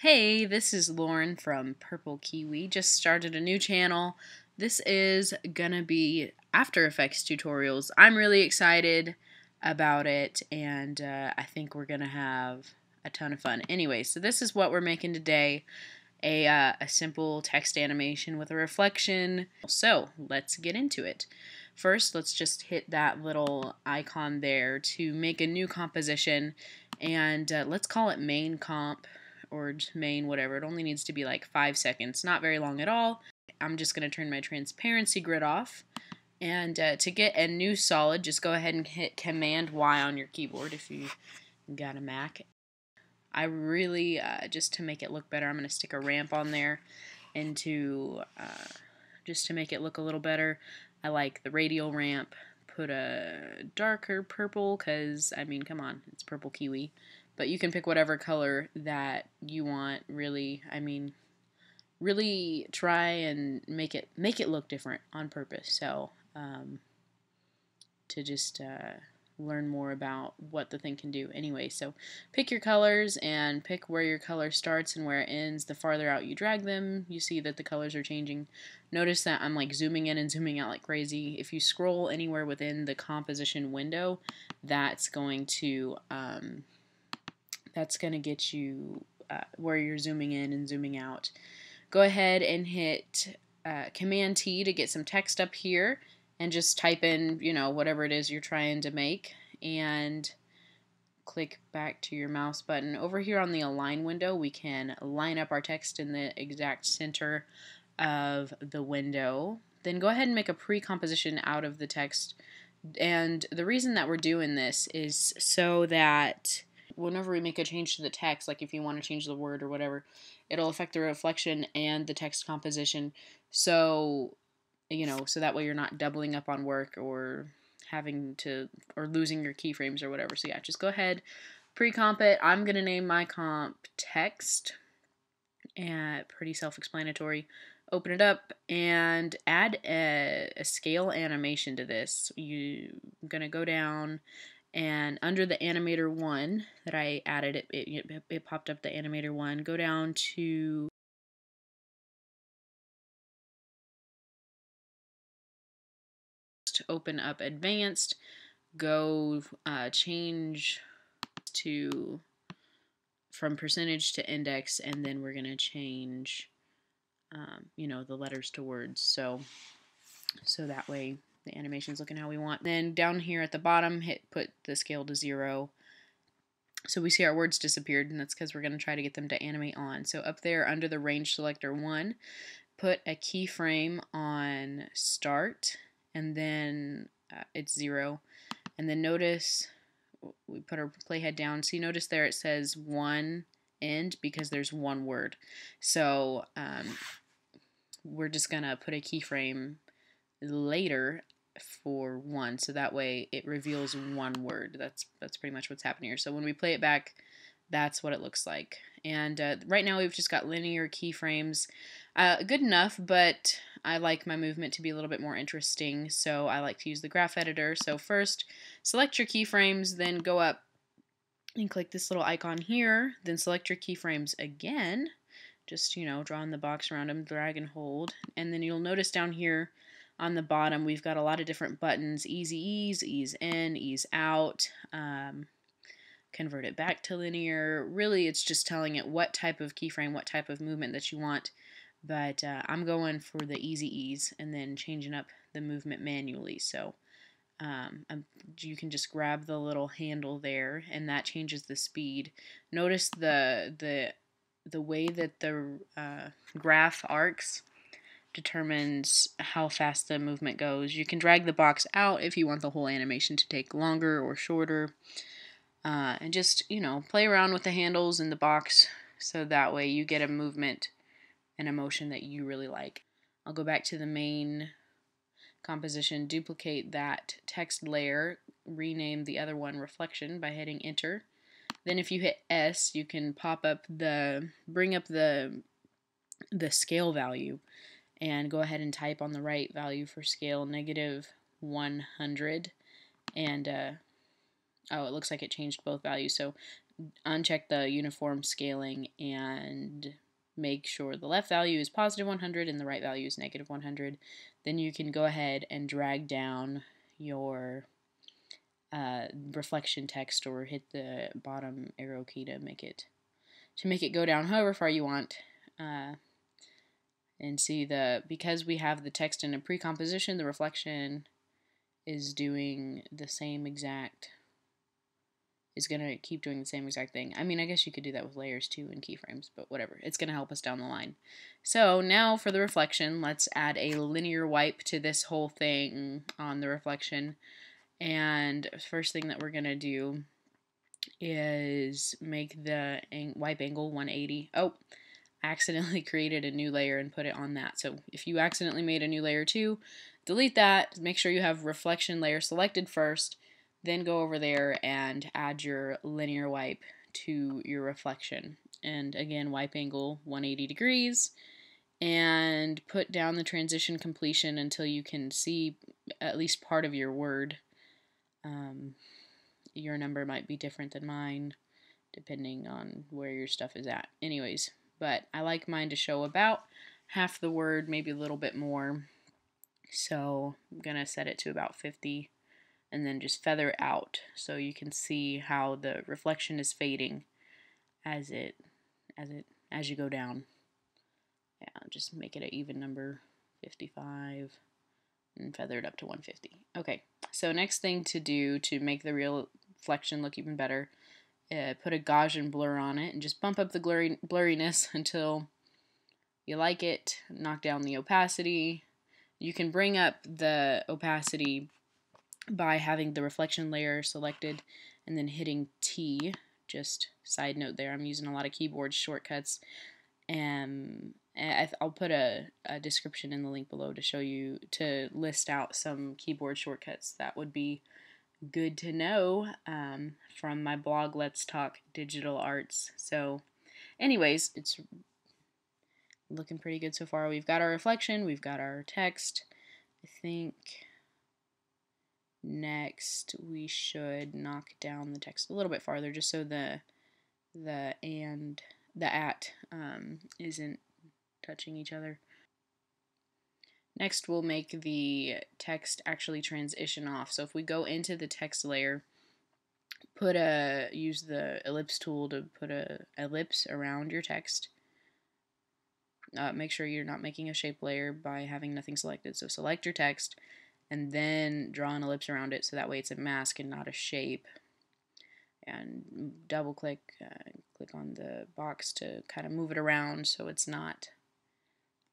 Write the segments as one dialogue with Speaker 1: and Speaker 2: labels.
Speaker 1: Hey, this is Lauren from Purple Kiwi. Just started a new channel. This is gonna be After Effects tutorials. I'm really excited about it and uh, I think we're gonna have a ton of fun. Anyway, so this is what we're making today. A, uh, a simple text animation with a reflection. So let's get into it. First, let's just hit that little icon there to make a new composition and uh, let's call it main comp or main whatever. It only needs to be like five seconds, not very long at all. I'm just going to turn my transparency grid off. And uh, to get a new solid, just go ahead and hit Command Y on your keyboard if you got a Mac. I really, uh, just to make it look better, I'm going to stick a ramp on there into, uh, just to make it look a little better. I like the radial ramp. Put a darker purple because, I mean, come on, it's purple kiwi. But you can pick whatever color that you want, really. I mean, really try and make it make it look different on purpose. So, um, to just uh, learn more about what the thing can do. Anyway, so pick your colors and pick where your color starts and where it ends. The farther out you drag them, you see that the colors are changing. Notice that I'm like zooming in and zooming out like crazy. If you scroll anywhere within the composition window, that's going to um, that's going to get you uh, where you're zooming in and zooming out. Go ahead and hit uh, Command T to get some text up here and just type in, you know, whatever it is you're trying to make and click back to your mouse button. Over here on the align window, we can line up our text in the exact center of the window. Then go ahead and make a pre-composition out of the text. And the reason that we're doing this is so that whenever we make a change to the text, like if you want to change the word or whatever, it'll affect the reflection and the text composition. So, you know, so that way you're not doubling up on work or having to, or losing your keyframes or whatever. So yeah, just go ahead, pre-comp it. I'm going to name my comp text and pretty self-explanatory. Open it up and add a, a scale animation to this. You're going to go down and under the animator one that I added, it, it, it popped up the animator one. Go down to to open up advanced, go uh, change to from percentage to index, and then we're going to change, um, you know, the letters to words. So, so that way the animation's looking how we want. Then down here at the bottom, hit put the scale to zero. So we see our words disappeared, and that's because we're going to try to get them to animate on. So up there under the range selector 1, put a keyframe on start, and then uh, it's 0. And then notice, we put our playhead down. See, notice there it says 1 end because there's one word. So um, we're just going to put a keyframe later for one, so that way it reveals one word. That's that's pretty much what's happening here. So when we play it back, that's what it looks like. And uh, right now we've just got linear keyframes. Uh, good enough, but I like my movement to be a little bit more interesting, so I like to use the graph editor. So first, select your keyframes, then go up and click this little icon here, then select your keyframes again. Just, you know, draw in the box around them, drag and hold. And then you'll notice down here on the bottom, we've got a lot of different buttons, easy ease, ease in, ease out, um, convert it back to linear. Really, it's just telling it what type of keyframe, what type of movement that you want. But uh, I'm going for the easy ease and then changing up the movement manually. So um, you can just grab the little handle there and that changes the speed. Notice the, the, the way that the uh, graph arcs determines how fast the movement goes. You can drag the box out if you want the whole animation to take longer or shorter. Uh, and just, you know, play around with the handles in the box so that way you get a movement and a motion that you really like. I'll go back to the main composition, duplicate that text layer, rename the other one reflection by hitting enter. Then if you hit S, you can pop up the, bring up the, the scale value and go ahead and type on the right value for scale negative 100 and uh, oh it looks like it changed both values so uncheck the uniform scaling and make sure the left value is positive 100 and the right value is negative 100. Then you can go ahead and drag down your uh, reflection text or hit the bottom arrow key to make it to make it go down however far you want. Uh, and see the because we have the text in a pre-composition, the reflection is doing the same exact is going to keep doing the same exact thing. I mean, I guess you could do that with layers too and keyframes, but whatever. It's going to help us down the line. So now for the reflection, let's add a linear wipe to this whole thing on the reflection. And first thing that we're going to do is make the wipe angle 180. Oh, accidentally created a new layer and put it on that. So if you accidentally made a new layer too, delete that. Make sure you have reflection layer selected first. Then go over there and add your linear wipe to your reflection. And again, wipe angle 180 degrees and put down the transition completion until you can see at least part of your word. Um, your number might be different than mine depending on where your stuff is at. Anyways, but I like mine to show about half the word, maybe a little bit more. So I'm going to set it to about 50 and then just feather out so you can see how the reflection is fading as it as it as you go down. Yeah, just make it an even number 55 and feather it up to 150. Okay, so next thing to do to make the real reflection look even better uh, put a Gaussian blur on it and just bump up the blurry, blurriness until you like it. Knock down the opacity. You can bring up the opacity by having the reflection layer selected and then hitting T. Just side note there, I'm using a lot of keyboard shortcuts. Um, and I'll put a, a description in the link below to show you, to list out some keyboard shortcuts that would be good to know um, from my blog, Let's Talk Digital Arts. So, anyways, it's looking pretty good so far. We've got our reflection, we've got our text. I think next we should knock down the text a little bit farther just so the the and the at um, isn't touching each other. Next, we'll make the text actually transition off. So if we go into the text layer, put a use the ellipse tool to put a ellipse around your text. Uh, make sure you're not making a shape layer by having nothing selected. So select your text and then draw an ellipse around it so that way it's a mask and not a shape. And double click, uh, click on the box to kind of move it around so it's not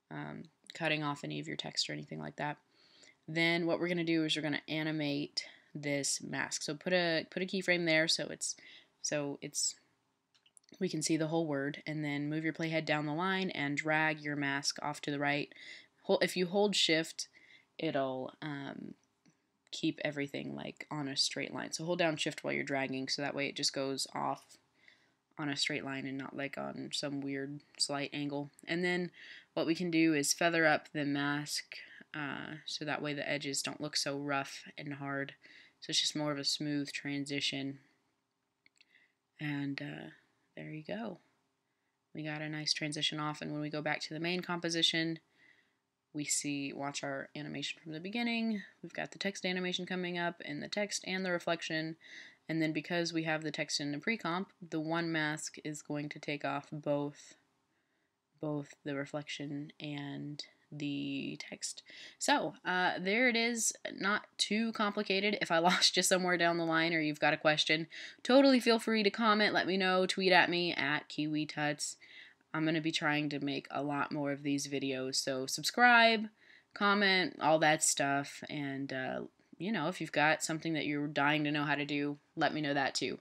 Speaker 1: um, cutting off any of your text or anything like that. Then what we're going to do is we're going to animate this mask. So put a put a keyframe there so it's so it's we can see the whole word and then move your playhead down the line and drag your mask off to the right. If you hold shift it'll um, keep everything like on a straight line. So hold down shift while you're dragging so that way it just goes off on a straight line and not like on some weird slight angle. And then what we can do is feather up the mask uh, so that way the edges don't look so rough and hard. So it's just more of a smooth transition. And uh, there you go. We got a nice transition off and when we go back to the main composition, we see, watch our animation from the beginning. We've got the text animation coming up and the text and the reflection. And then because we have the text in the pre-comp, the one mask is going to take off both both the reflection and the text. So, uh, there it is. Not too complicated. If I lost you somewhere down the line or you've got a question, totally feel free to comment, let me know, tweet at me at KiwiTuts. I'm going to be trying to make a lot more of these videos, so subscribe, comment, all that stuff, and, uh, you know, if you've got something that you're dying to know how to do, let me know that too.